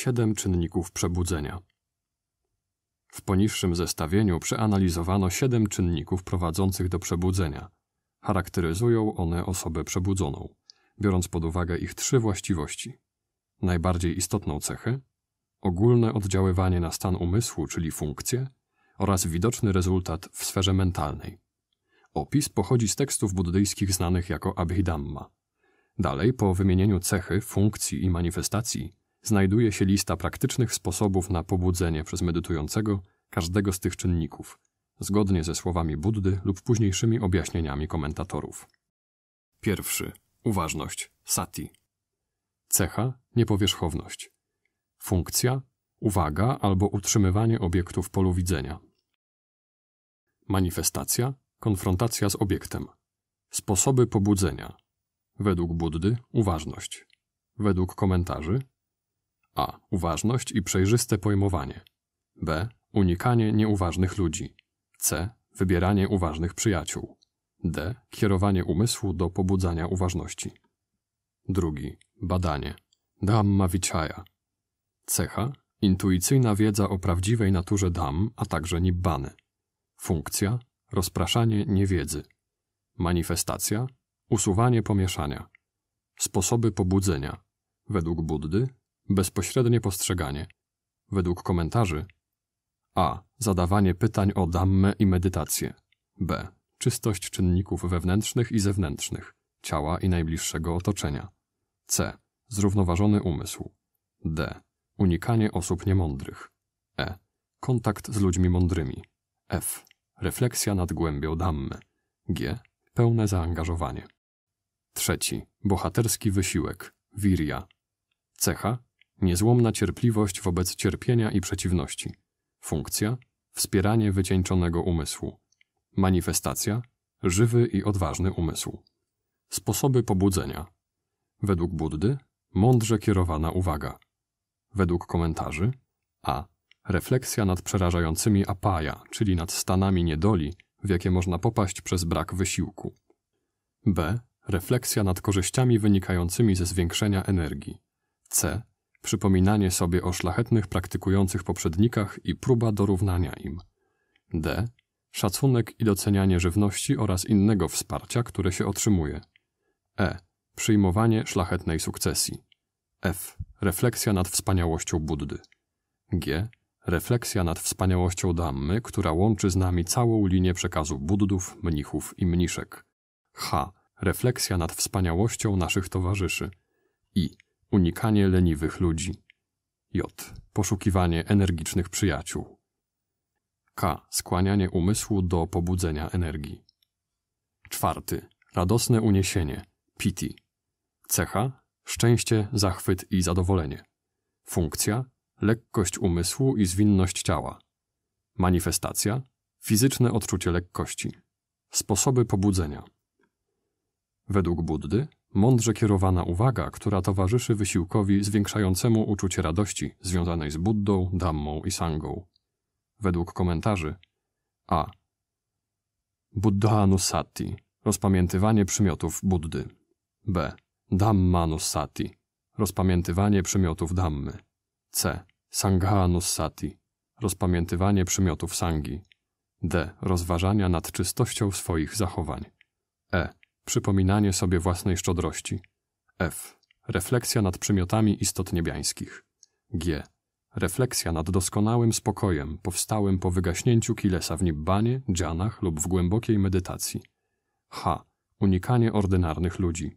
Siedem czynników przebudzenia. W poniższym zestawieniu przeanalizowano siedem czynników prowadzących do przebudzenia. Charakteryzują one osobę przebudzoną, biorąc pod uwagę ich trzy właściwości. Najbardziej istotną cechę, ogólne oddziaływanie na stan umysłu, czyli funkcje, oraz widoczny rezultat w sferze mentalnej. Opis pochodzi z tekstów buddyjskich znanych jako Abhidhamma. Dalej, po wymienieniu cechy, funkcji i manifestacji, znajduje się lista praktycznych sposobów na pobudzenie przez medytującego każdego z tych czynników, zgodnie ze słowami Buddy lub późniejszymi objaśnieniami komentatorów. Pierwszy. Uważność. Sati. Cecha. Niepowierzchowność. Funkcja. Uwaga albo utrzymywanie obiektu w polu widzenia. Manifestacja. Konfrontacja z obiektem. Sposoby pobudzenia. Według Buddy uważność. Według komentarzy a. Uważność i przejrzyste pojmowanie. B. Unikanie nieuważnych ludzi. C. Wybieranie uważnych przyjaciół. D. Kierowanie umysłu do pobudzania uważności. Drugi. Badanie. Dhamma Vichaya. Cecha. Intuicyjna wiedza o prawdziwej naturze Dham, a także Nibbany. Funkcja. Rozpraszanie niewiedzy. Manifestacja. Usuwanie pomieszania. Sposoby pobudzenia. Według Buddy Bezpośrednie postrzeganie. Według komentarzy a. Zadawanie pytań o dammę i medytację. b. Czystość czynników wewnętrznych i zewnętrznych, ciała i najbliższego otoczenia. c. Zrównoważony umysł. d. Unikanie osób niemądrych. e. Kontakt z ludźmi mądrymi. f. Refleksja nad głębią dammy. g. Pełne zaangażowanie. Trzeci. Bohaterski wysiłek. Wirya. Cecha Niezłomna cierpliwość wobec cierpienia i przeciwności. Funkcja wspieranie wycieńczonego umysłu. Manifestacja żywy i odważny umysł. Sposoby pobudzenia. Według Buddy mądrze kierowana uwaga. Według komentarzy a. Refleksja nad przerażającymi apaja, czyli nad stanami niedoli, w jakie można popaść przez brak wysiłku. b. Refleksja nad korzyściami wynikającymi ze zwiększenia energii. c przypominanie sobie o szlachetnych praktykujących poprzednikach i próba dorównania im. D. Szacunek i docenianie żywności oraz innego wsparcia, które się otrzymuje. E. Przyjmowanie szlachetnej sukcesji. F. Refleksja nad wspaniałością Buddy. G. Refleksja nad wspaniałością Dammy, która łączy z nami całą linię przekazu Buddów, mnichów i mniszek. H. Refleksja nad wspaniałością naszych towarzyszy. I Unikanie leniwych ludzi. J. Poszukiwanie energicznych przyjaciół. K. Skłanianie umysłu do pobudzenia energii. Czwarty. Radosne uniesienie. Piti. Cecha. Szczęście, zachwyt i zadowolenie. Funkcja. Lekkość umysłu i zwinność ciała. Manifestacja. Fizyczne odczucie lekkości. Sposoby pobudzenia. Według Buddy mądrze kierowana uwaga, która towarzyszy wysiłkowi zwiększającemu uczucie radości związanej z Buddą, Dhammą i Sangą. Według komentarzy a. Buddhanussati rozpamiętywanie przymiotów Buddy. b. Dhammanussati rozpamiętywanie przymiotów Dhammy. c. Sanghanussati rozpamiętywanie przymiotów Sangi. d. Rozważania nad czystością swoich zachowań. e Przypominanie sobie własnej szczodrości. F. Refleksja nad przymiotami istot niebiańskich. G. Refleksja nad doskonałym spokojem powstałym po wygaśnięciu kilesa w nibbanie, dżanach lub w głębokiej medytacji. H. Unikanie ordynarnych ludzi.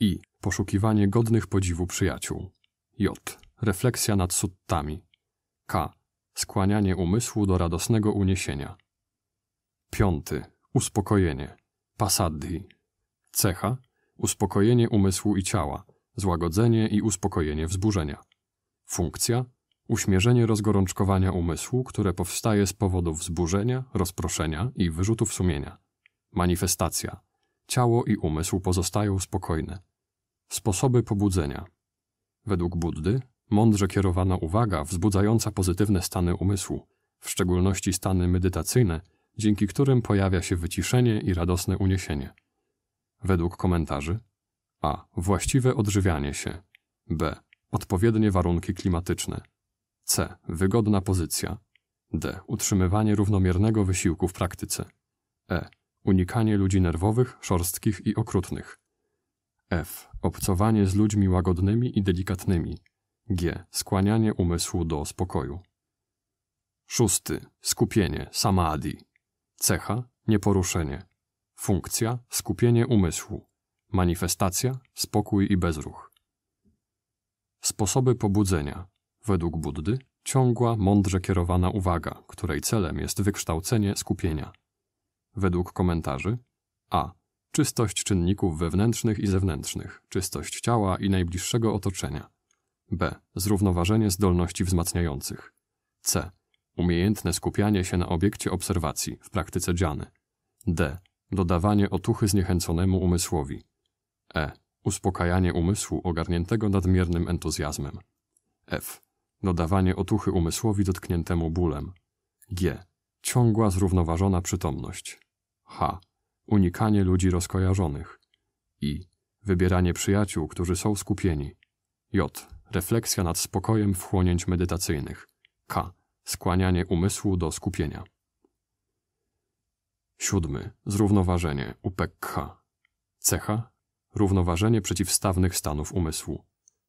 I. Poszukiwanie godnych podziwu przyjaciół. J. Refleksja nad suttami. K. Skłanianie umysłu do radosnego uniesienia. Piąty. Uspokojenie. Pasadhi. Cecha uspokojenie umysłu i ciała, złagodzenie i uspokojenie wzburzenia. Funkcja uśmierzenie rozgorączkowania umysłu, które powstaje z powodu wzburzenia, rozproszenia i wyrzutów sumienia. Manifestacja ciało i umysł pozostają spokojne. Sposoby pobudzenia. Według Buddy mądrze kierowana uwaga wzbudzająca pozytywne stany umysłu, w szczególności stany medytacyjne, dzięki którym pojawia się wyciszenie i radosne uniesienie według komentarzy a. Właściwe odżywianie się b. Odpowiednie warunki klimatyczne. C. Wygodna pozycja. D. Utrzymywanie równomiernego wysiłku w praktyce. E. Unikanie ludzi nerwowych, szorstkich i okrutnych. F. Obcowanie z ludźmi łagodnymi i delikatnymi. G. Skłanianie umysłu do spokoju. Szósty. Skupienie, samadhi. Cecha, nieporuszenie. Funkcja, skupienie umysłu. Manifestacja, spokój i bezruch. Sposoby pobudzenia. Według Buddy ciągła, mądrze kierowana uwaga, której celem jest wykształcenie skupienia. Według komentarzy a. Czystość czynników wewnętrznych i zewnętrznych, czystość ciała i najbliższego otoczenia. b. Zrównoważenie zdolności wzmacniających. c. Umiejętne skupianie się na obiekcie obserwacji w praktyce dziany. d. Dodawanie otuchy zniechęconemu umysłowi. e. Uspokajanie umysłu ogarniętego nadmiernym entuzjazmem. f. Dodawanie otuchy umysłowi dotkniętemu bólem. G. Ciągła, zrównoważona przytomność. H. Unikanie ludzi rozkojarzonych. I. Wybieranie przyjaciół, którzy są skupieni. J. Refleksja nad spokojem wchłonięć medytacyjnych. K. Skłanianie umysłu do skupienia. Siódmy. Zrównoważenie. Upekha. Cecha. Równoważenie przeciwstawnych stanów umysłu.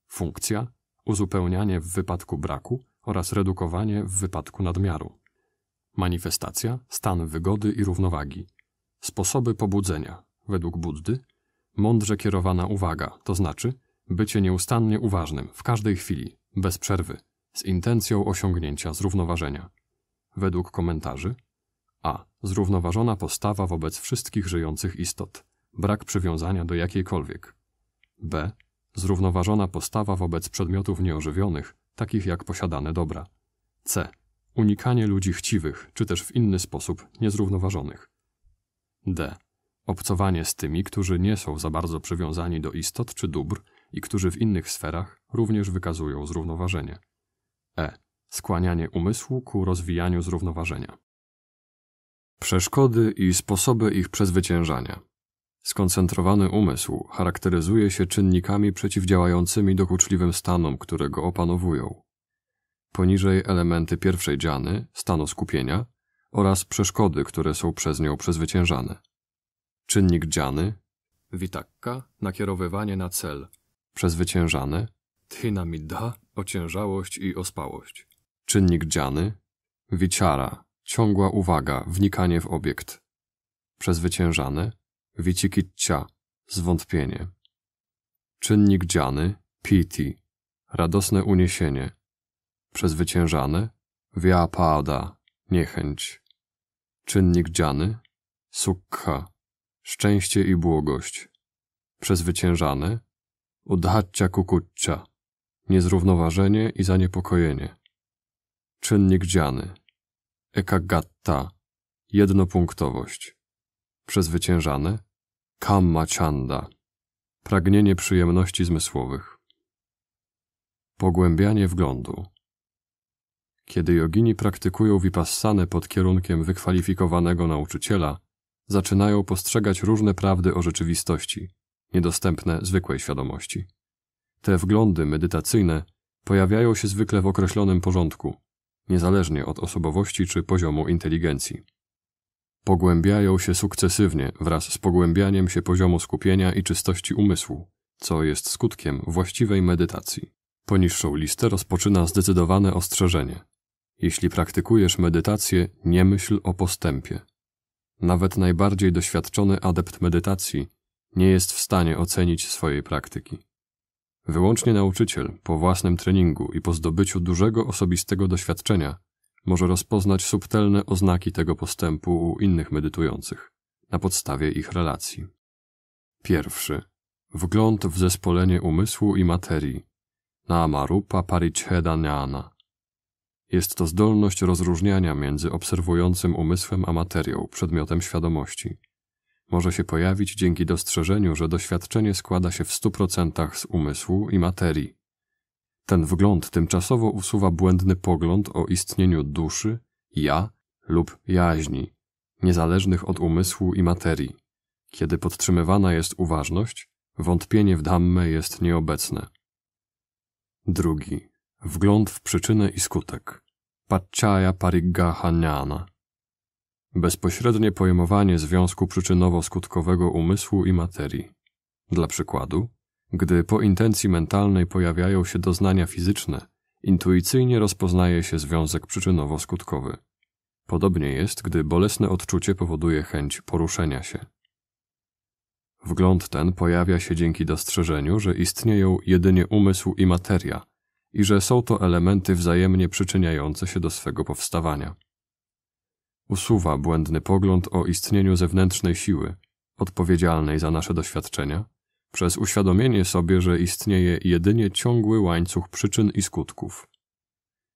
Funkcja. Uzupełnianie w wypadku braku oraz redukowanie w wypadku nadmiaru. Manifestacja. Stan wygody i równowagi. Sposoby pobudzenia. Według Buddy. Mądrze kierowana uwaga, to znaczy bycie nieustannie uważnym w każdej chwili, bez przerwy, z intencją osiągnięcia zrównoważenia. Według komentarzy a. Zrównoważona postawa wobec wszystkich żyjących istot. Brak przywiązania do jakiejkolwiek. b. Zrównoważona postawa wobec przedmiotów nieożywionych, takich jak posiadane dobra. c. Unikanie ludzi chciwych, czy też w inny sposób niezrównoważonych. d. Obcowanie z tymi, którzy nie są za bardzo przywiązani do istot czy dóbr i którzy w innych sferach również wykazują zrównoważenie. E. Skłanianie umysłu ku rozwijaniu zrównoważenia. Przeszkody i sposoby ich przezwyciężania. Skoncentrowany umysł charakteryzuje się czynnikami przeciwdziałającymi dokuczliwym stanom, które go opanowują. Poniżej elementy pierwszej dziany, stanu skupienia oraz przeszkody, które są przez nią przezwyciężane. Czynnik dziany, witakka, nakierowywanie na cel, przezwyciężane, thinamidha, ociężałość i ospałość. Czynnik dziany, wichara, ciągła uwaga, wnikanie w obiekt. Przezwyciężane, vicikiccia, zwątpienie. Czynnik dziany, piti, radosne uniesienie. Przezwyciężane, vyapada, niechęć. Czynnik dziany, sukha, szczęście i błogość. Przezwyciężane, udhaccia kukuccia, niezrównoważenie i zaniepokojenie. Czynnik dziany, ekagatta, jednopunktowość. Przezwyciężane, kamma chanda, pragnienie przyjemności zmysłowych. Pogłębianie wglądu. Kiedy jogini praktykują vipassanę pod kierunkiem wykwalifikowanego nauczyciela, zaczynają postrzegać różne prawdy o rzeczywistości, niedostępne zwykłej świadomości. Te wglądy medytacyjne pojawiają się zwykle w określonym porządku, niezależnie od osobowości czy poziomu inteligencji. Pogłębiają się sukcesywnie wraz z pogłębianiem się poziomu skupienia i czystości umysłu, co jest skutkiem właściwej medytacji. Poniższą listę rozpoczyna zdecydowane ostrzeżenie. Jeśli praktykujesz medytację, nie myśl o postępie. Nawet najbardziej doświadczony adept medytacji nie jest w stanie ocenić swojej praktyki. Wyłącznie nauczyciel, po własnym treningu i po zdobyciu dużego osobistego doświadczenia, może rozpoznać subtelne oznaki tego postępu u innych medytujących, na podstawie ich relacji. Pierwszy. Wgląd w zespolenie umysłu i materii. Namarupa parichedanyana. Jest to zdolność rozróżniania między obserwującym umysłem a materią, przedmiotem świadomości. Może się pojawić dzięki dostrzeżeniu, że doświadczenie składa się w stu procentach z umysłu i materii. Ten wgląd tymczasowo usuwa błędny pogląd o istnieniu duszy, ja lub jaźni, niezależnych od umysłu i materii. Kiedy podtrzymywana jest uważność, wątpienie w dhammę jest nieobecne. Drugi. Wgląd w przyczynę i skutek. Paccaya parigahanyana. Bezpośrednie pojmowanie związku przyczynowo-skutkowego umysłu i materii. Dla przykładu, gdy po intencji mentalnej pojawiają się doznania fizyczne, intuicyjnie rozpoznaje się związek przyczynowo-skutkowy. Podobnie jest, gdy bolesne odczucie powoduje chęć poruszenia się. Wgląd ten pojawia się dzięki dostrzeżeniu, że istnieją jedynie umysł i materia i że są to elementy wzajemnie przyczyniające się do swego powstawania. Usuwa błędny pogląd o istnieniu zewnętrznej siły, odpowiedzialnej za nasze doświadczenia, przez uświadomienie sobie, że istnieje jedynie ciągły łańcuch przyczyn i skutków.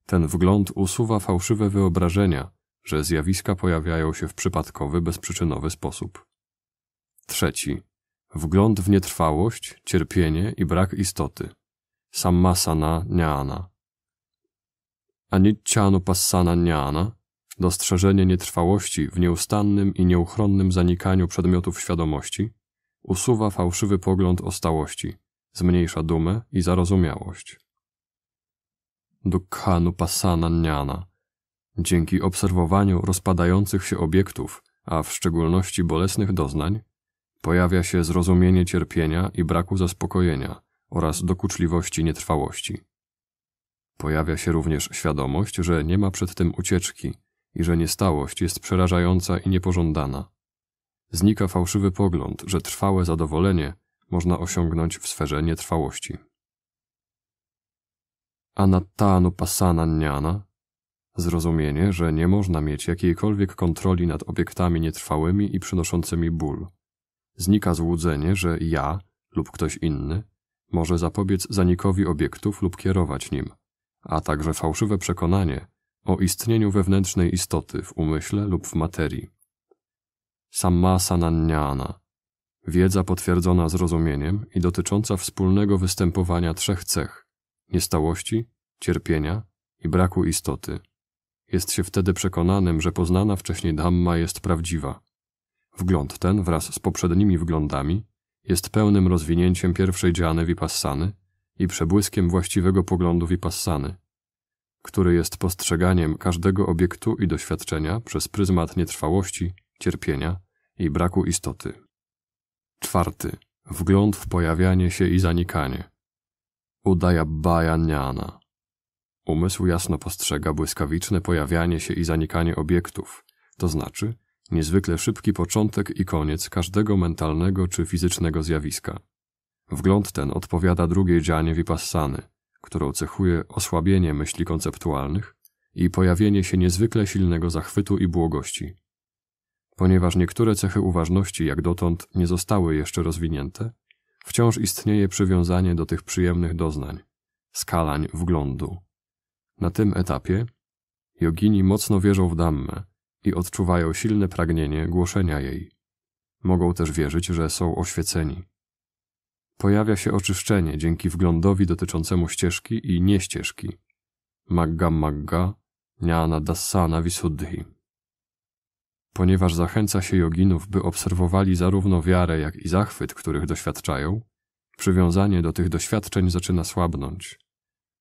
Ten wgląd usuwa fałszywe wyobrażenia, że zjawiska pojawiają się w przypadkowy, bezprzyczynowy sposób. Trzeci. Wgląd w nietrwałość, cierpienie i brak istoty. Sammasana jnana. Aniccanupassana jnana dostrzeżenie nietrwałości w nieustannym i nieuchronnym zanikaniu przedmiotów świadomości usuwa fałszywy pogląd o stałości, zmniejsza dumę i zarozumiałość. Dukkhanupassana jnana Dzięki obserwowaniu rozpadających się obiektów, a w szczególności bolesnych doznań, pojawia się zrozumienie cierpienia i braku zaspokojenia oraz dokuczliwości nietrwałości. Pojawia się również świadomość, że nie ma przed tym ucieczki i że niestałość jest przerażająca i niepożądana. Znika fałszywy pogląd, że trwałe zadowolenie można osiągnąć w sferze nietrwałości. Anattanu pasana jnana Zrozumienie, że nie można mieć jakiejkolwiek kontroli nad obiektami nietrwałymi i przynoszącymi ból. Znika złudzenie, że ja lub ktoś inny może zapobiec zanikowi obiektów lub kierować nim, a także fałszywe przekonanie o istnieniu wewnętrznej istoty w umyśle lub w materii. Sammasananyana wiedza potwierdzona zrozumieniem i dotycząca wspólnego występowania trzech cech niestałości, cierpienia i braku istoty jest się wtedy przekonanym, że poznana wcześniej Dhamma jest prawdziwa. Wgląd ten wraz z poprzednimi wglądami jest pełnym rozwinięciem pierwszej dżany vipassany i przebłyskiem właściwego poglądu vipassany, który jest postrzeganiem każdego obiektu i doświadczenia przez pryzmat nietrwałości, cierpienia i braku istoty. Czwarty. Wgląd w pojawianie się i zanikanie. Udaya Bhaya Umysł jasno postrzega błyskawiczne pojawianie się i zanikanie obiektów, to znaczy niezwykle szybki początek i koniec każdego mentalnego czy fizycznego zjawiska. Wgląd ten odpowiada drugiej dzianie vipassany, którą cechuje osłabienie myśli konceptualnych i pojawienie się niezwykle silnego zachwytu i błogości. Ponieważ niektóre cechy uważności jak dotąd nie zostały jeszcze rozwinięte, wciąż istnieje przywiązanie do tych przyjemnych doznań, skalań wglądu. Na tym etapie jogini mocno wierzą w Dhammę i odczuwają silne pragnienie głoszenia jej. Mogą też wierzyć, że są oświeceni. Pojawia się oczyszczenie dzięki wglądowi dotyczącemu ścieżki i nieścieżki. Magga Magga, Jnana Dassana Visuddhi. Ponieważ zachęca się joginów, by obserwowali zarówno wiarę, jak i zachwyt, których doświadczają, przywiązanie do tych doświadczeń zaczyna słabnąć.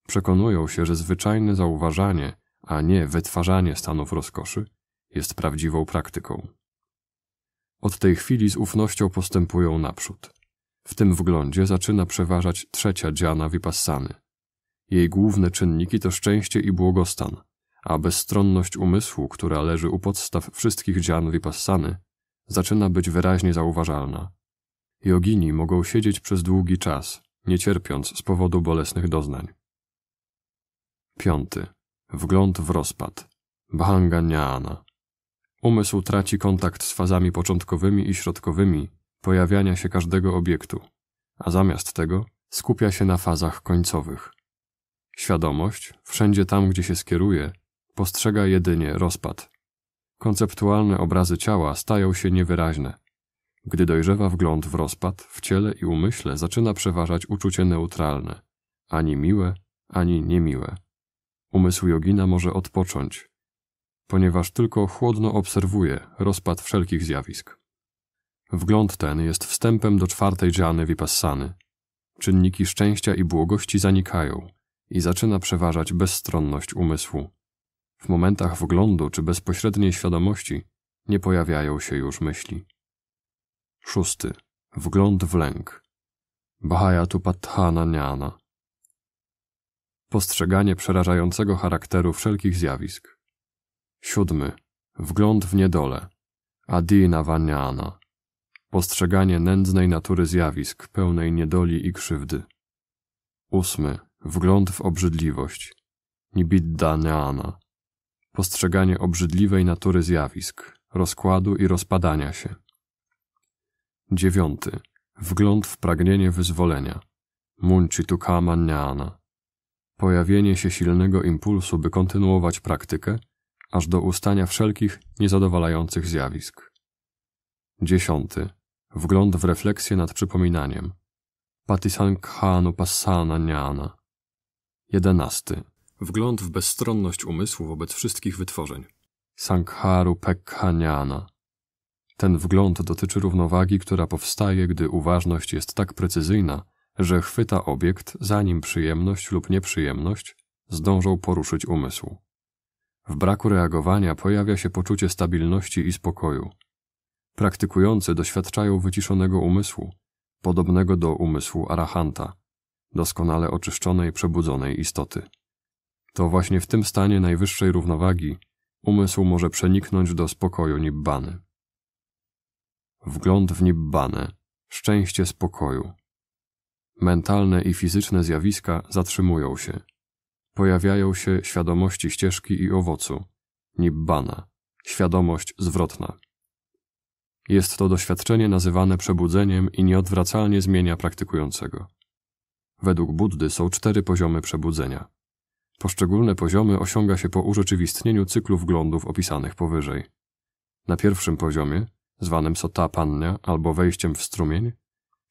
Przekonują się, że zwyczajne zauważanie, a nie wytwarzanie stanów rozkoszy jest prawdziwą praktyką. Od tej chwili z ufnością postępują naprzód. W tym wglądzie zaczyna przeważać trzecia dziana vipassany. Jej główne czynniki to szczęście i błogostan, a bezstronność umysłu, która leży u podstaw wszystkich dzian vipassany, zaczyna być wyraźnie zauważalna. Jogini mogą siedzieć przez długi czas, nie cierpiąc z powodu bolesnych doznań. Piąty. Wgląd w rozpad. Bhanganyana. Umysł traci kontakt z fazami początkowymi i środkowymi pojawiania się każdego obiektu, a zamiast tego skupia się na fazach końcowych. Świadomość, wszędzie tam, gdzie się skieruje, postrzega jedynie rozpad. Konceptualne obrazy ciała stają się niewyraźne. Gdy dojrzewa wgląd w rozpad, w ciele i umyśle zaczyna przeważać uczucie neutralne, ani miłe, ani niemiłe. Umysł jogina może odpocząć, ponieważ tylko chłodno obserwuje rozpad wszelkich zjawisk. Wgląd ten jest wstępem do czwartej dżany vipassany. Czynniki szczęścia i błogości zanikają i zaczyna przeważać bezstronność umysłu. W momentach wglądu czy bezpośredniej świadomości nie pojawiają się już myśli. Szósty. Wgląd w lęk. Bhayatupathana Jnana. Postrzeganie przerażającego charakteru wszelkich zjawisk. Siódmy. Wgląd w niedolę. Adina Vanyana. Postrzeganie nędznej natury zjawisk, pełnej niedoli i krzywdy. Ósmy. Wgląd w obrzydliwość. Nibidda Jnana. Postrzeganie obrzydliwej natury zjawisk, rozkładu i rozpadania się. Dziewiąty. Wgląd w pragnienie wyzwolenia. Munchitukama Jnana. Pojawienie się silnego impulsu, by kontynuować praktykę, aż do ustania wszelkich niezadowalających zjawisk. Dziesiąty. Wgląd w refleksję nad przypominaniem. Patisankhanu passana jnana. Jedenasty. Wgląd w bezstronność umysłu wobec wszystkich wytworzeń. Sankharu pekkanyana. Ten wgląd dotyczy równowagi, która powstaje, gdy uważność jest tak precyzyjna, że chwyta obiekt, zanim przyjemność lub nieprzyjemność zdążą poruszyć umysł. W braku reagowania pojawia się poczucie stabilności i spokoju. Praktykujący doświadczają wyciszonego umysłu, podobnego do umysłu arahanta, doskonale oczyszczonej, przebudzonej istoty. To właśnie w tym stanie najwyższej równowagi umysł może przeniknąć do spokoju nibbany. Wgląd w nibbanę, szczęście spokoju. Mentalne i fizyczne zjawiska zatrzymują się. Pojawiają się świadomości ścieżki i owocu, nibbana, świadomość zwrotna. Jest to doświadczenie nazywane przebudzeniem i nieodwracalnie zmienia praktykującego. Według Buddy są cztery poziomy przebudzenia. Poszczególne poziomy osiąga się po urzeczywistnieniu cyklu wglądów opisanych powyżej. Na pierwszym poziomie, zwanym sotapannia albo wejściem w strumień,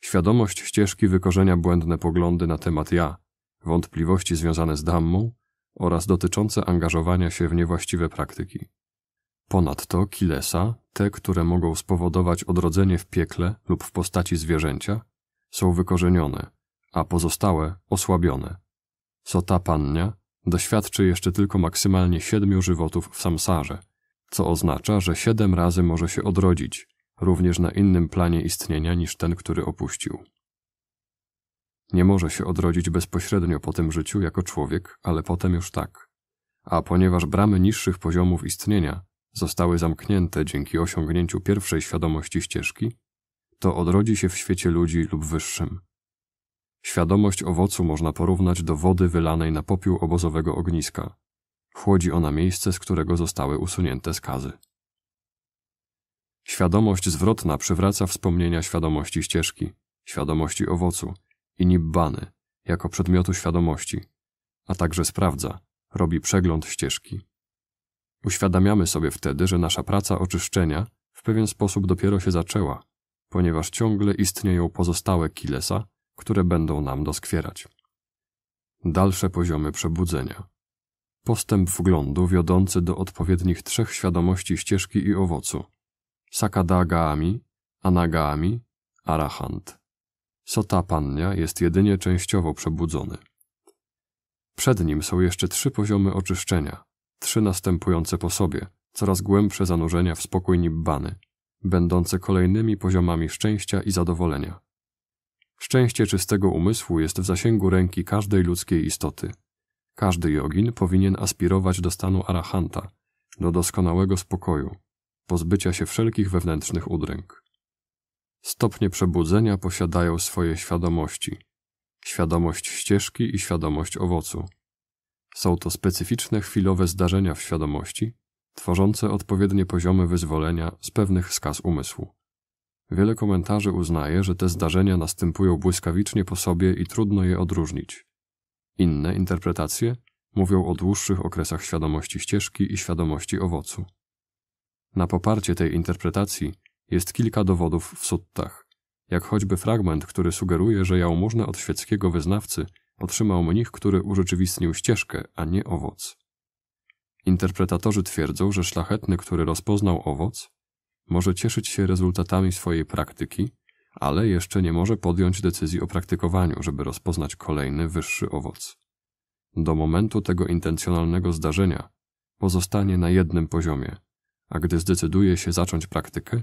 świadomość ścieżki wykorzenia błędne poglądy na temat ja, wątpliwości związane z dammą oraz dotyczące angażowania się w niewłaściwe praktyki. Ponadto kilesa, te, które mogą spowodować odrodzenie w piekle lub w postaci zwierzęcia, są wykorzenione, a pozostałe osłabione. Sotapannia doświadczy jeszcze tylko maksymalnie siedmiu żywotów w samsarze, co oznacza, że siedem razy może się odrodzić, również na innym planie istnienia niż ten, który opuścił. Nie może się odrodzić bezpośrednio po tym życiu jako człowiek, ale potem już tak. A ponieważ bramy niższych poziomów istnienia zostały zamknięte dzięki osiągnięciu pierwszej świadomości ścieżki, to odrodzi się w świecie ludzi lub wyższym. Świadomość owocu można porównać do wody wylanej na popiół obozowego ogniska. Chłodzi ona miejsce, z którego zostały usunięte skazy. Świadomość zwrotna przywraca wspomnienia świadomości ścieżki, świadomości owocu i nibbany jako przedmiotu świadomości, a także sprawdza, robi przegląd ścieżki. Uświadamiamy sobie wtedy, że nasza praca oczyszczenia w pewien sposób dopiero się zaczęła, ponieważ ciągle istnieją pozostałe kilesa, które będą nam doskwierać. Dalsze poziomy przebudzenia. Postęp wglądu wiodący do odpowiednich trzech świadomości ścieżki i owocu. Sakadagaami, Anagaami, Arahant. Sotapannia jest jedynie częściowo przebudzony. Przed nim są jeszcze trzy poziomy oczyszczenia, trzy następujące po sobie, coraz głębsze zanurzenia w spokój nibbany, będące kolejnymi poziomami szczęścia i zadowolenia. Szczęście czystego umysłu jest w zasięgu ręki każdej ludzkiej istoty. Każdy jogin powinien aspirować do stanu arahanta, do doskonałego spokoju, pozbycia się wszelkich wewnętrznych udręk. Stopnie przebudzenia posiadają swoje świadomości. Świadomość ścieżki i świadomość owocu. Są to specyficzne chwilowe zdarzenia w świadomości, tworzące odpowiednie poziomy wyzwolenia z pewnych skaz umysłu. Wiele komentarzy uznaje, że te zdarzenia następują błyskawicznie po sobie i trudno je odróżnić. Inne interpretacje mówią o dłuższych okresach świadomości ścieżki i świadomości owocu. Na poparcie tej interpretacji jest kilka dowodów w suttach, jak choćby fragment, który sugeruje, że jałmużnę od świeckiego wyznawcy otrzymał mnich, który urzeczywistnił ścieżkę, a nie owoc. Interpretatorzy twierdzą, że szlachetny, który rozpoznał owoc, może cieszyć się rezultatami swojej praktyki, ale jeszcze nie może podjąć decyzji o praktykowaniu, żeby rozpoznać kolejny, wyższy owoc. do momentu tego intencjonalnego zdarzenia pozostanie na jednym poziomie, a gdy zdecyduje się zacząć praktykę,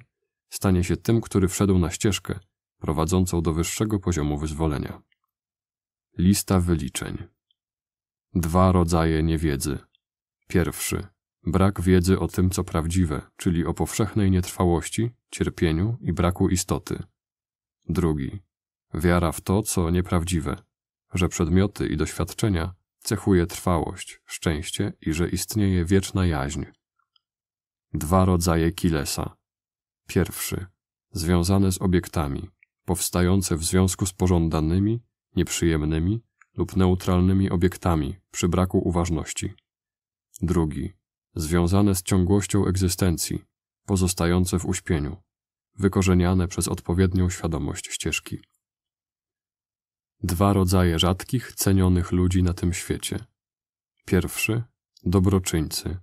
stanie się tym, który wszedł na ścieżkę prowadzącą do wyższego poziomu wyzwolenia. Lista wyliczeń. Dwa rodzaje niewiedzy. Pierwszy brak wiedzy o tym, co prawdziwe, czyli o powszechnej nietrwałości, cierpieniu i braku istoty. Drugi wiara w to, co nieprawdziwe, że przedmioty i doświadczenia cechuje trwałość, szczęście i że istnieje wieczna jaźń. Dwa rodzaje kilesa. Pierwszy, związane z obiektami, powstające w związku z pożądanymi, nieprzyjemnymi lub neutralnymi obiektami przy braku uważności. Drugi, związane z ciągłością egzystencji, pozostające w uśpieniu, wykorzeniane przez odpowiednią świadomość ścieżki. Dwa rodzaje rzadkich, cenionych ludzi na tym świecie. Pierwszy dobroczyńcy.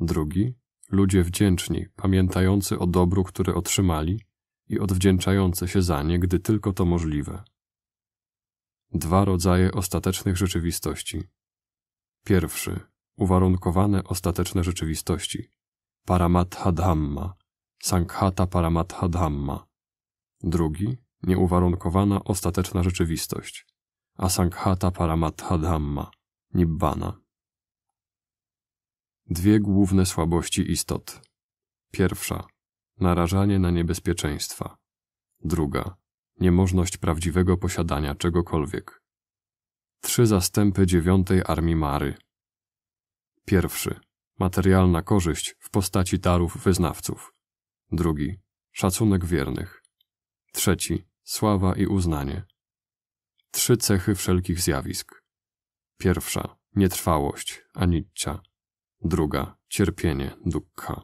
Drugi ludzie wdzięczni, pamiętający o dobru, które otrzymali i odwdzięczający się za nie, gdy tylko to możliwe. Dwa rodzaje ostatecznych rzeczywistości. Pierwszy uwarunkowane ostateczne rzeczywistości. Paramatha Dhamma, Sankhata Paramatha Dhamma. Drugi nieuwarunkowana ostateczna rzeczywistość. Asankhata Paramatha Dhamma, Nibbana. Dwie główne słabości istot. Pierwsza narażanie na niebezpieczeństwa. Druga niemożność prawdziwego posiadania czegokolwiek. Trzy zastępy dziewiątej armii Mary. Pierwszy materialna korzyść w postaci darów wyznawców. Drugi szacunek wiernych. Trzeci sława i uznanie. Trzy cechy wszelkich zjawisk. Pierwsza nietrwałość, aniccia. Druga cierpienie, dukkha.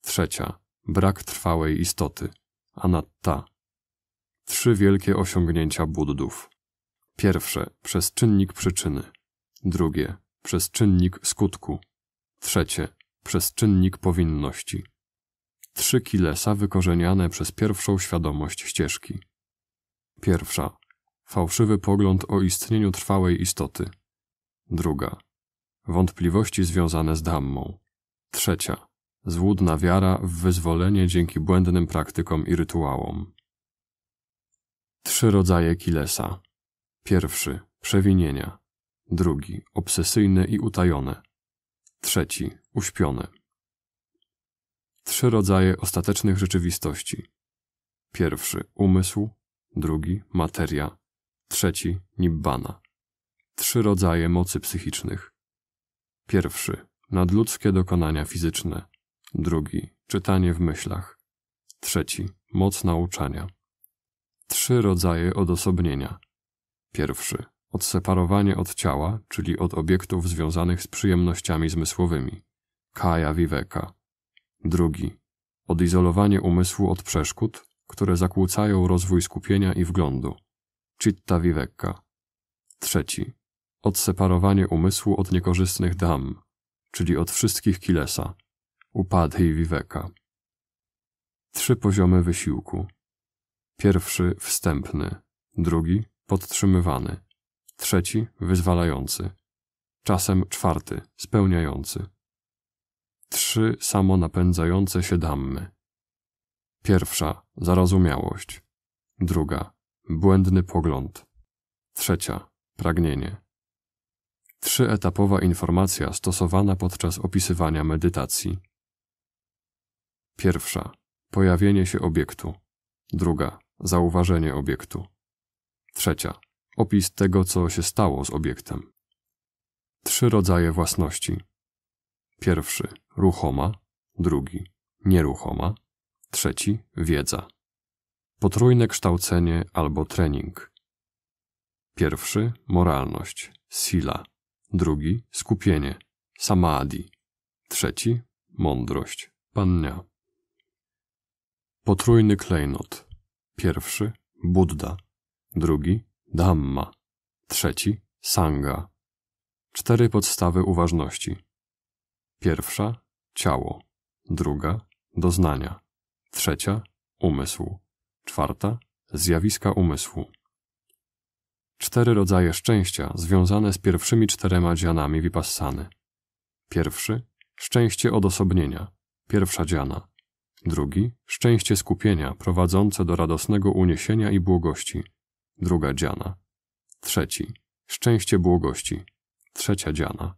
Trzecia brak trwałej istoty, anatta. Trzy wielkie osiągnięcia Buddów. Pierwsze przez czynnik przyczyny. Drugie przez czynnik skutku. Trzecie przez czynnik powinności. Trzy kilesa wykorzeniane przez pierwszą świadomość ścieżki. Pierwsza fałszywy pogląd o istnieniu trwałej istoty. Druga wątpliwości związane z Dhammą. Trzecia złudna wiara w wyzwolenie dzięki błędnym praktykom i rytuałom. Trzy rodzaje kilesa. Pierwszy przewinienia. Drugi obsesyjne i utajone. Trzeci uśpione. Trzy rodzaje ostatecznych rzeczywistości. Pierwszy umysł, drugi materia, trzeci nibbana. Trzy rodzaje mocy psychicznych. Pierwszy nadludzkie dokonania fizyczne, drugi czytanie w myślach, trzeci moc nauczania. Trzy rodzaje odosobnienia. Pierwszy odseparowanie od ciała, czyli od obiektów związanych z przyjemnościami zmysłowymi, kaya viveka. Drugi odizolowanie umysłu od przeszkód, które zakłócają rozwój skupienia i wglądu, chitta viveka. Trzeci odseparowanie umysłu od niekorzystnych dam, czyli od wszystkich kilesa, upadhi viveka. Trzy poziomy wysiłku. Pierwszy wstępny, drugi podtrzymywany, trzeci wyzwalający, czasem czwarty spełniający. Trzy samonapędzające się dammy. Pierwsza zarozumiałość, druga błędny pogląd, trzecia pragnienie. Trzyetapowa informacja stosowana podczas opisywania medytacji. Pierwsza pojawienie się obiektu, druga zauważenie obiektu, trzecia. Opis tego, co się stało z obiektem. Trzy rodzaje własności. Pierwszy. Ruchoma, drugi. Nieruchoma, trzeci. Wiedza. Potrójne kształcenie albo trening. Pierwszy. Moralność, sila, drugi. Skupienie, samadhi, trzeci. Mądrość, pania. Potrójny klejnot. Pierwszy Buddha, drugi Dhamma, trzeci Sangha. Cztery podstawy uważności. Pierwsza ciało, druga doznania, trzecia umysł, czwarta zjawiska umysłu. Cztery rodzaje szczęścia związane z pierwszymi czterema dzianami vipassany. Pierwszy szczęście odosobnienia, pierwsza dziana. Drugi szczęście skupienia prowadzące do radosnego uniesienia i błogości, druga dziana. Trzeci szczęście błogości, trzecia dziana.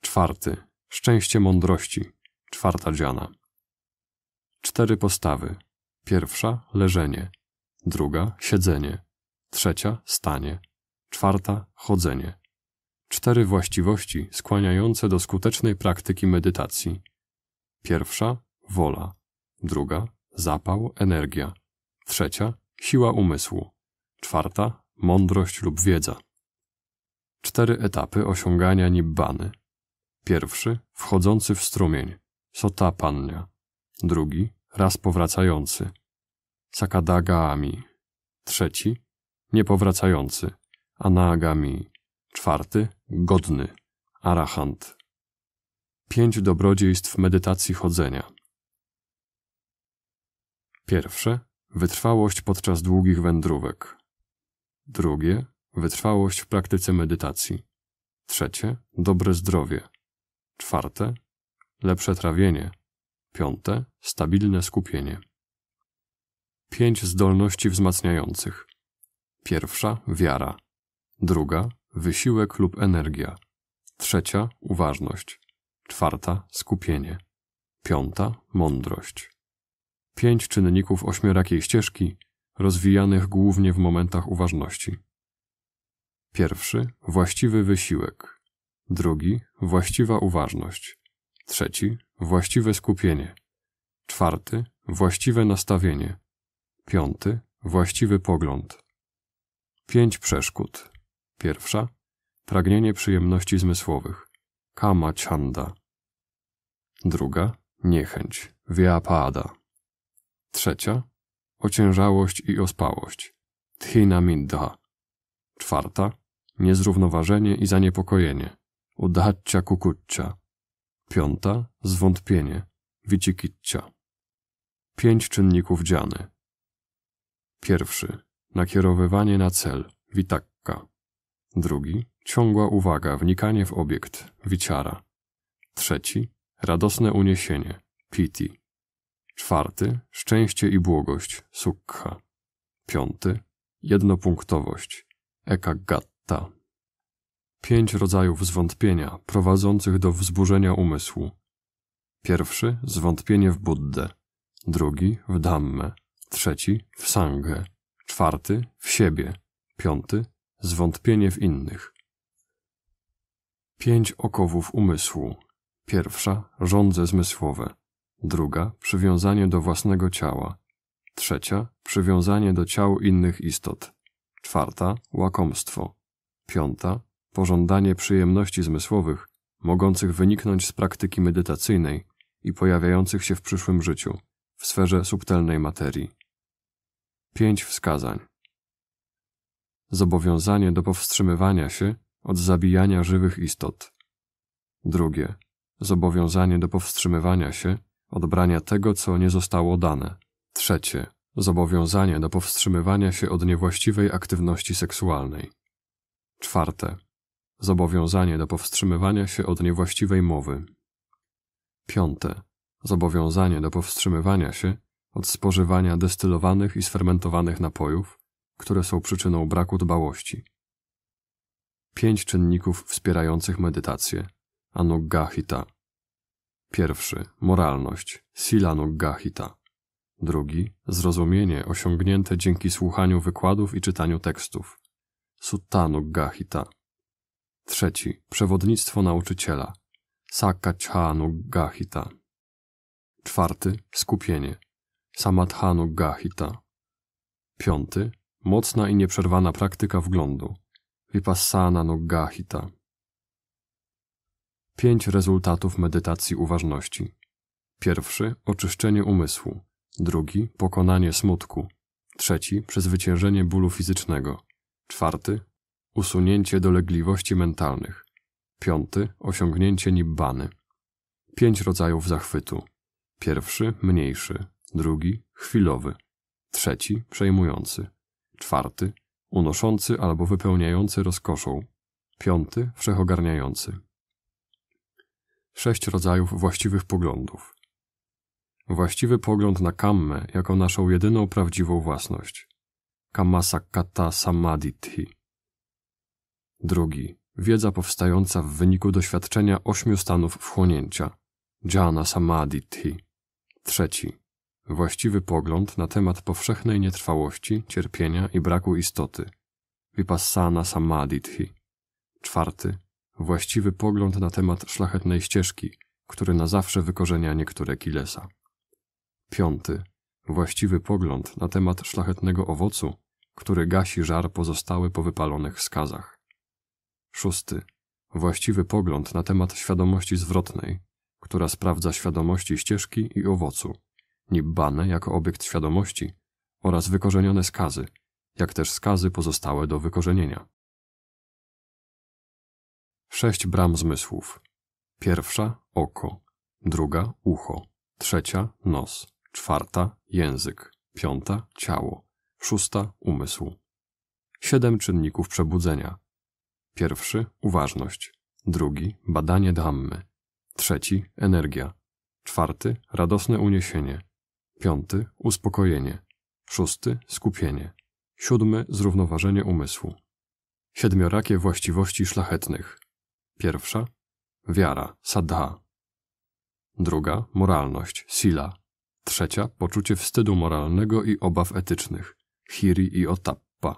Czwarty szczęście mądrości, czwarta dziana. Cztery postawy. Pierwsza leżenie, druga siedzenie, trzecia stanie, czwarta chodzenie. Cztery właściwości skłaniające do skutecznej praktyki medytacji. Pierwsza wola, druga zapał, energia, trzecia siła umysłu, czwarta mądrość lub wiedza. Cztery etapy osiągania nibbany. Pierwszy wchodzący w strumień, sotapanya. Drugi raz powracający, sakadagami. Trzeci niepowracający, anagami. Czwarty godny, arahant. Pięć dobrodziejstw medytacji chodzenia. Pierwsze wytrwałość podczas długich wędrówek. Drugie wytrwałość w praktyce medytacji. Trzecie dobre zdrowie. Czwarte lepsze trawienie. Piąte stabilne skupienie. Pięć zdolności wzmacniających. Pierwsza wiara. Druga wysiłek lub energia. Trzecia uważność. Czwarta skupienie. Piąta mądrość. Pięć czynników ośmiorakiej ścieżki, rozwijanych głównie w momentach uważności. Pierwszy właściwy wysiłek. Drugi właściwa uważność. Trzeci właściwe skupienie. Czwarty właściwe nastawienie. Piąty właściwy pogląd. Pięć przeszkód. Pierwsza pragnienie przyjemności zmysłowych. Kama chanda. Druga niechęć. Vyapada. Trzecia ociężałość i ospałość. Thina mindha. Czwarta niezrównoważenie i zaniepokojenie. Udhaccia kukuccia. Piąta zwątpienie. Vicikiccia. Pięć czynników dziany. Pierwszy nakierowywanie na cel. Vitakka. Drugi ciągła uwaga, wnikanie w obiekt. Wicara. Trzeci radosne uniesienie. Piti. Czwarty szczęście i błogość. Sukha. Piąty jednopunktowość. Ekagatta. Pięć rodzajów zwątpienia prowadzących do wzburzenia umysłu. Pierwszy zwątpienie w Buddę, drugi w Dhammę, trzeci w Sangę, czwarty w siebie, piąty zwątpienie w innych. Pięć okowów umysłu. Pierwsza żądze zmysłowe, druga przywiązanie do własnego ciała, trzecia przywiązanie do ciał innych istot, czwarta łakomstwo, piąta pożądanie przyjemności zmysłowych mogących wyniknąć z praktyki medytacyjnej i pojawiających się w przyszłym życiu w sferze subtelnej materii. Pięć wskazań. Zobowiązanie do powstrzymywania się od zabijania żywych istot. Drugie. Zobowiązanie do powstrzymywania się od brania tego, co nie zostało dane. Trzecie. Zobowiązanie do powstrzymywania się od niewłaściwej aktywności seksualnej. Czwarte. Zobowiązanie do powstrzymywania się od niewłaściwej mowy. Piąte. Zobowiązanie do powstrzymywania się od spożywania destylowanych i sfermentowanych napojów, które są przyczyną braku dbałości. Pięć czynników wspierających medytację. Anuggahita. Pierwszy. Moralność. Silanuggahita. Drugi. Zrozumienie osiągnięte dzięki słuchaniu wykładów i czytaniu tekstów. Suttanuggahita. Trzeci. Przewodnictwo nauczyciela. Sakacchanuggahita. Czwarty. Skupienie. Samadhanuggahita. Piąty. Mocna i nieprzerwana praktyka wglądu. Vipassananuggahita. Pięć rezultatów medytacji uważności. Pierwszy oczyszczenie umysłu, drugi pokonanie smutku, trzeci przezwyciężenie bólu fizycznego, czwarty usunięcie dolegliwości mentalnych, piąty osiągnięcie nibbany. Pięć rodzajów zachwytu. Pierwszy mniejszy, drugi chwilowy, trzeci przejmujący, czwarty unoszący albo wypełniający rozkoszą. Piąty, wszechogarniający. Sześć rodzajów właściwych poglądów. Właściwy pogląd na kammę jako naszą jedyną prawdziwą własność. Kammasakata samadhi. Drugi, wiedza powstająca w wyniku doświadczenia ośmiu stanów wchłonięcia. Jhana samadhi. Trzeci, właściwy pogląd na temat powszechnej nietrwałości, cierpienia i braku istoty. Vipassana samadhi. Czwarty, właściwy pogląd na temat szlachetnej ścieżki, który na zawsze wykorzenia niektóre kilesa. Piąty, właściwy pogląd na temat szlachetnego owocu, który gasi żar pozostały po wypalonych skazach. Szósty, właściwy pogląd na temat świadomości zwrotnej, która sprawdza świadomości ścieżki i owocu, nibbane jako obiekt świadomości oraz wykorzenione skazy, jak też skazy pozostałe do wykorzenienia. Sześć bram zmysłów. Pierwsza oko, druga ucho, trzecia nos, czwarta język, piąta ciało, szósta umysł. Siedem czynników przebudzenia. Pierwszy uważność, drugi badanie dhammy, trzeci energia, czwarty radosne uniesienie, piąty uspokojenie, szósty skupienie, siódmy zrównoważenie umysłu. Siedmiorakie właściwości szlachetnych. Pierwsza wiara, sadha. Druga moralność, sila. Trzecia poczucie wstydu moralnego i obaw etycznych, hiri i otappa.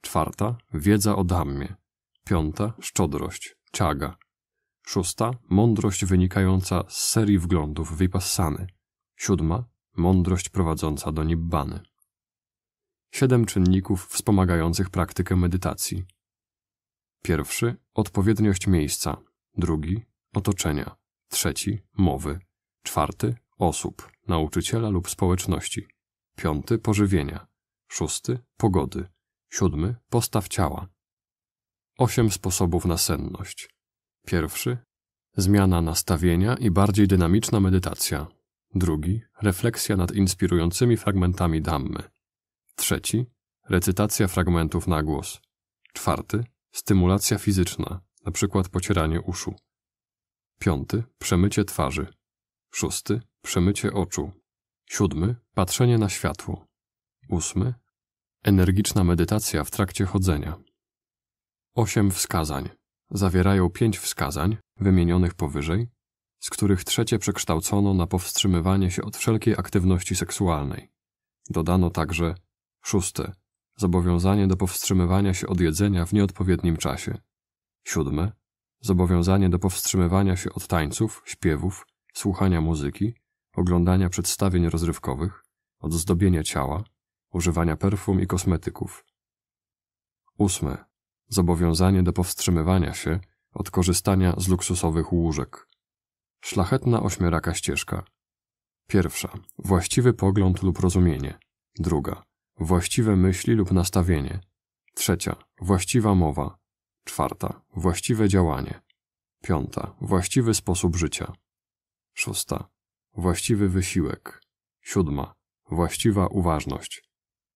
Czwarta wiedza o dhammie. Piąta szczodrość, ciaga. Szósta mądrość wynikająca z serii wglądów vipassany. Siódma mądrość prowadząca do nibbany. Siedem czynników wspomagających praktykę medytacji. Pierwszy odpowiedniość miejsca, drugi otoczenia, trzeci mowy, czwarty osób, nauczyciela lub społeczności, piąty pożywienia, szósty pogody, siódmy postaw ciała. Osiem sposobów na senność. Pierwszy zmiana nastawienia i bardziej dynamiczna medytacja. Drugi refleksja nad inspirującymi fragmentami Dhammy. Trzeci recytacja fragmentów na głos. Czwarty stymulacja fizyczna, na przykład pocieranie uszu. Piąty przemycie twarzy. Szósty przemycie oczu. Siódmy patrzenie na światło. Ósmy energiczna medytacja w trakcie chodzenia. Osiem wskazań. Zawierają pięć wskazań, wymienionych powyżej, z których trzecie przekształcono na powstrzymywanie się od wszelkiej aktywności seksualnej. Dodano także szóste zobowiązanie do powstrzymywania się od jedzenia w nieodpowiednim czasie. Siódme zobowiązanie do powstrzymywania się od tańców, śpiewów, słuchania muzyki, oglądania przedstawień rozrywkowych, od zdobienia ciała, używania perfum i kosmetyków. Ósme zobowiązanie do powstrzymywania się od korzystania z luksusowych łóżek. Szlachetna ośmioraka ścieżka. Pierwsza. Właściwy pogląd lub rozumienie. Druga. Właściwe myśli lub nastawienie. Trzecia. Właściwa mowa. Czwarta. Właściwe działanie. Piąta. Właściwy sposób życia. Szósta. Właściwy wysiłek. Siódma. Właściwa uważność.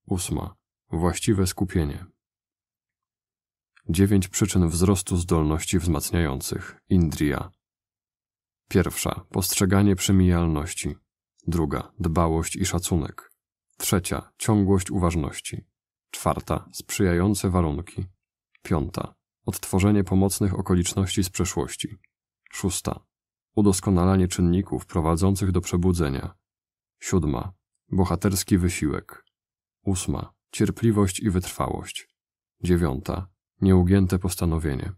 Ósma. Właściwe skupienie. Dziewięć przyczyn wzrostu zdolności wzmacniających. Indria. Pierwsza postrzeganie przemijalności. Druga dbałość i szacunek. Trzecia ciągłość uważności. Czwarta sprzyjające warunki. Piąta odtworzenie pomocnych okoliczności z przeszłości. Szósta udoskonalanie czynników prowadzących do przebudzenia. Siódma bohaterski wysiłek. Ósma cierpliwość i wytrwałość. Dziewiąta nieugięte postanowienie.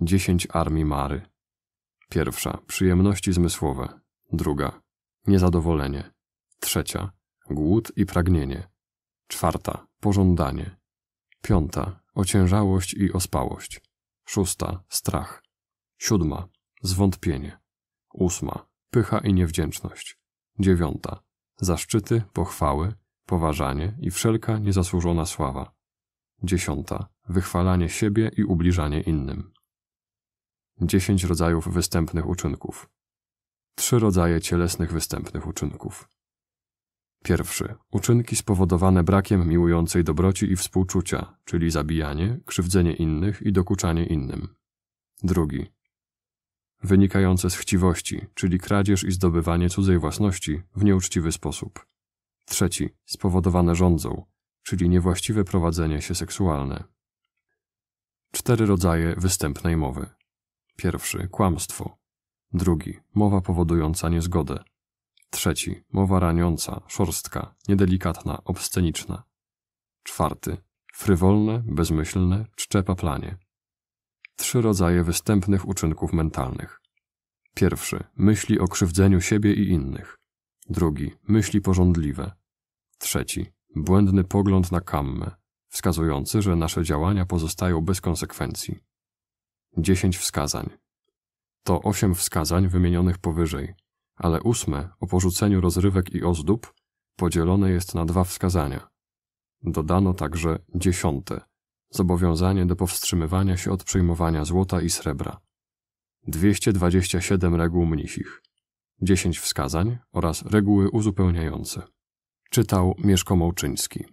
Dziesięć armii Mary. Pierwsza przyjemności zmysłowe, druga niezadowolenie, trzecia głód i pragnienie, czwarta pożądanie, piąta ociężałość i ospałość, szósta strach, siódma zwątpienie, ósma pycha i niewdzięczność, dziewiąta zaszczyty, pochwały, poważanie i wszelka niezasłużona sława, dziesiąta wychwalanie siebie i ubliżanie innym. Dziesięć rodzajów występnych uczynków. Trzy rodzaje cielesnych występnych uczynków. Pierwszy. Uczynki spowodowane brakiem miłującej dobroci i współczucia, czyli zabijanie, krzywdzenie innych i dokuczanie innym. Drugi. Wynikające z chciwości, czyli kradzież i zdobywanie cudzej własności w nieuczciwy sposób. Trzeci. Spowodowane rządzą, czyli niewłaściwe prowadzenie się seksualne. Cztery rodzaje występnej mowy. Pierwszy. Kłamstwo. Drugi. Mowa powodująca niezgodę. Trzeci. Mowa raniąca, szorstka, niedelikatna, obsceniczna. Czwarty. Frywolne, bezmyślne, czcze paplanie. Trzy rodzaje występnych uczynków mentalnych. Pierwszy. Myśli o krzywdzeniu siebie i innych. Drugi. Myśli porządliwe. Trzeci. Błędny pogląd na kammę, wskazujący, że nasze działania pozostają bez konsekwencji. Dziesięć wskazań. To osiem wskazań wymienionych powyżej, ale ósme o porzuceniu rozrywek i ozdób podzielone jest na dwa wskazania. Dodano także dziesiąte zobowiązanie do powstrzymywania się od przyjmowania złota i srebra. 227 reguł mnisich, 10 wskazań oraz reguły uzupełniające. Czytał Mieszko Mołczyński.